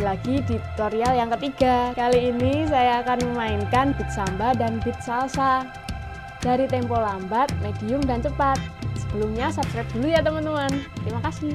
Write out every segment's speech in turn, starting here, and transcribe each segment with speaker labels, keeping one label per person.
Speaker 1: lagi di tutorial yang ketiga. Kali ini saya akan memainkan beat samba dan beat salsa dari tempo lambat, medium, dan cepat. Sebelumnya subscribe dulu ya teman-teman. Terima kasih.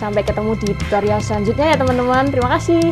Speaker 1: Sampai ketemu di tutorial selanjutnya ya teman-teman. Terima kasih.